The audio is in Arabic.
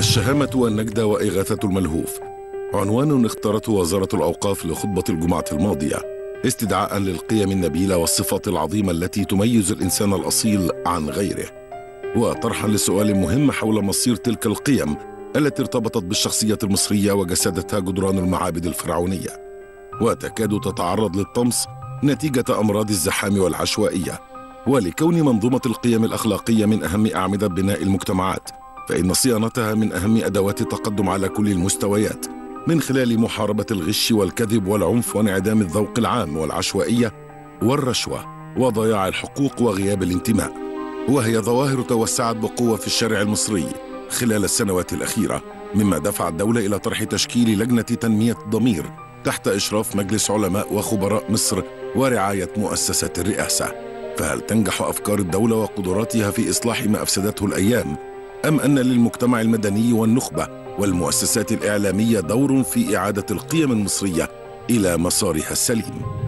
الشهامة والنجدة وإغاثة الملهوف. عنوان اختارته وزارة الأوقاف لخطبة الجمعة الماضية. استدعاء للقيم النبيلة والصفات العظيمة التي تميز الإنسان الأصيل عن غيره. وطرحا لسؤال مهم حول مصير تلك القيم التي ارتبطت بالشخصية المصرية وجسدتها جدران المعابد الفرعونية. وتكاد تتعرض للطمس نتيجة أمراض الزحام والعشوائية. ولكون منظومة القيم الأخلاقية من أهم أعمدة بناء المجتمعات. فإن صيانتها من أهم أدوات التقدم على كل المستويات من خلال محاربة الغش والكذب والعنف وانعدام الذوق العام والعشوائية والرشوة وضياع الحقوق وغياب الانتماء. وهي ظواهر توسعت بقوة في الشارع المصري خلال السنوات الأخيرة مما دفع الدولة إلى طرح تشكيل لجنة تنمية الضمير تحت إشراف مجلس علماء وخبراء مصر ورعاية مؤسسة الرئاسة. فهل تنجح أفكار الدولة وقدراتها في إصلاح ما أفسدته الأيام أم أن للمجتمع المدني والنخبة والمؤسسات الإعلامية دور في إعادة القيم المصرية إلى مسارها السليم؟